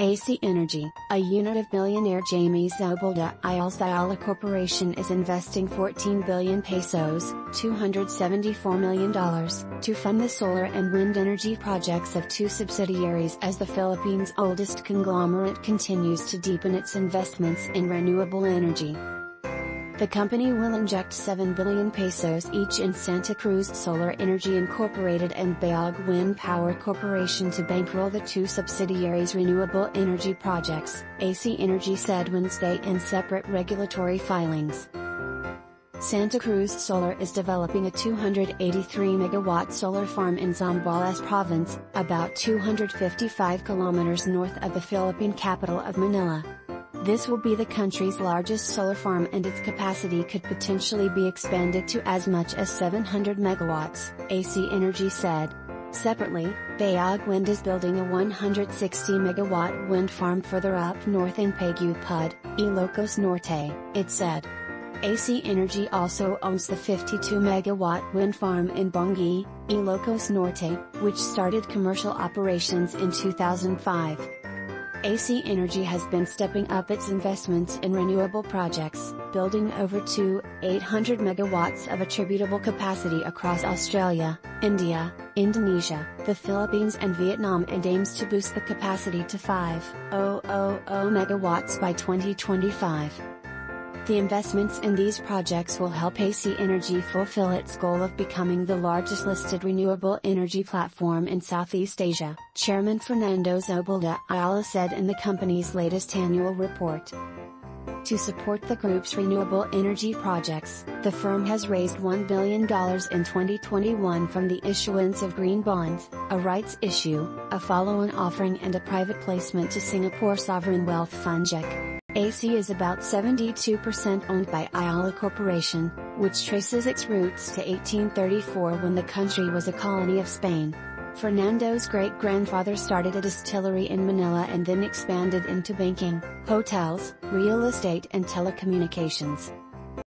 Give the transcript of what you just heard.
AC Energy, a unit of billionaire Jaime Zobel de Ayala Corporation is investing 14 billion pesos, $274 million, to fund the solar and wind energy projects of two subsidiaries as the Philippines' oldest conglomerate continues to deepen its investments in renewable energy. The company will inject 7 billion pesos each in Santa Cruz Solar Energy Incorporated and Bayog Wind Power Corporation to bankroll the two subsidiaries' renewable energy projects, AC Energy said Wednesday in separate regulatory filings. Santa Cruz Solar is developing a 283 megawatt solar farm in Zambales province, about 255 kilometers north of the Philippine capital of Manila. This will be the country's largest solar farm and its capacity could potentially be expanded to as much as 700 megawatts, AC Energy said. Separately, Bayog Wind is building a 160 megawatt wind farm further up north in Pagudpud, Ilocos Norte, it said. AC Energy also owns the 52 megawatt wind farm in Bangui, Ilocos Norte, which started commercial operations in 2005. AC Energy has been stepping up its investments in renewable projects, building over two 800 megawatts of attributable capacity across Australia, India, Indonesia, the Philippines and Vietnam and aims to boost the capacity to 5,000 megawatts by 2025. The investments in these projects will help AC Energy fulfill its goal of becoming the largest listed renewable energy platform in Southeast Asia, Chairman Fernando Zobel de Ayala said in the company's latest annual report. To support the group's renewable energy projects, the firm has raised $1 billion in 2021 from the issuance of green bonds, a rights issue, a follow-on offering and a private placement to Singapore Sovereign Wealth Fund GIC. AC is about 72% owned by Ayala Corporation, which traces its roots to 1834 when the country was a colony of Spain. Fernando's great-grandfather started a distillery in Manila and then expanded into banking, hotels, real estate and telecommunications.